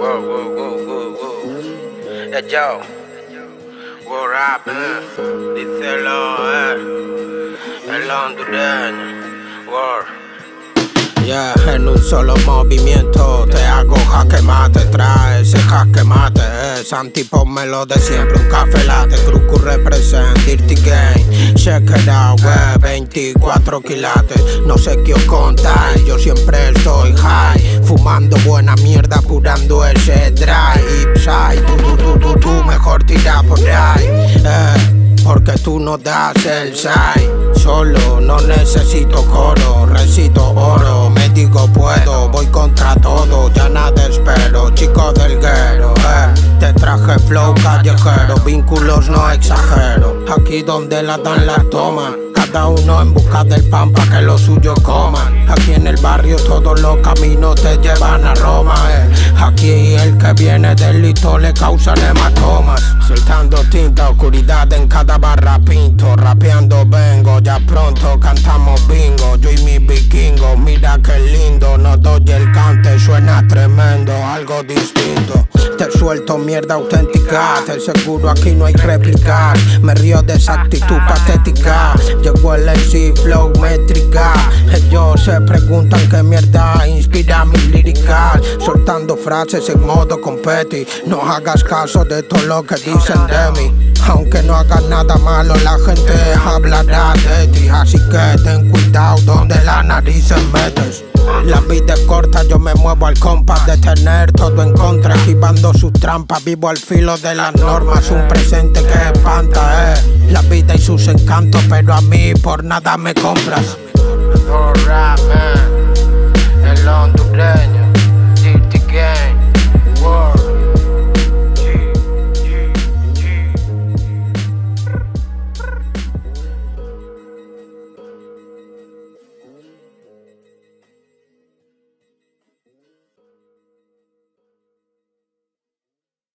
Wow, wow, wow, wow, wow. Eh, yo. Wow, rap, eh. Díselo, eh. El hondureño. Wow. Yeah, en un solo movimiento te hago jaque mate, trae ese jaque mate. Eh. Santi, lo de siempre, un café latte, Crucu represent, Check it out, 24 quilates. No sé qué os contáis, yo siempre estoy high. Fumando buena mierda, apurando ese dry. Ipside, tú, tú, tú, tú, mejor tira por ahí. Eh, porque tú no das el side. Solo no necesito coro, recito oro. Me digo puedo, voy contra todo, ya nada espero. Chico callejero, vínculos no exagero. Aquí donde la dan la toman cada uno en busca del pan para que los suyos coman. Aquí en el barrio todos los caminos te llevan a Roma. Eh. Aquí el que viene del lito le causan hematomas. Soltando tinta, oscuridad en cada barra pinto. Rapeando vengo, ya pronto cantamos bingo. Yo y mi vikingo, mira qué lindo. No doy Te suelto mierda auténtica, te seguro aquí no hay réplica. Me río de esa actitud patética. Llegó el MC Flow métrica. Ellos se preguntan qué mierda inspira mi líricas. Soltando frases en modo competi. No hagas caso de todo lo que dicen de mí. Aunque no hagas nada malo, la gente hablará de ti. Así que ten cuidado donde la nariz metes. La vida es corta, yo me muevo al compás de tener todo en contra, esquivando sus trampas. Vivo al filo de las normas, un presente que espanta, eh. La vida y sus encantos, pero a mí por nada me compras.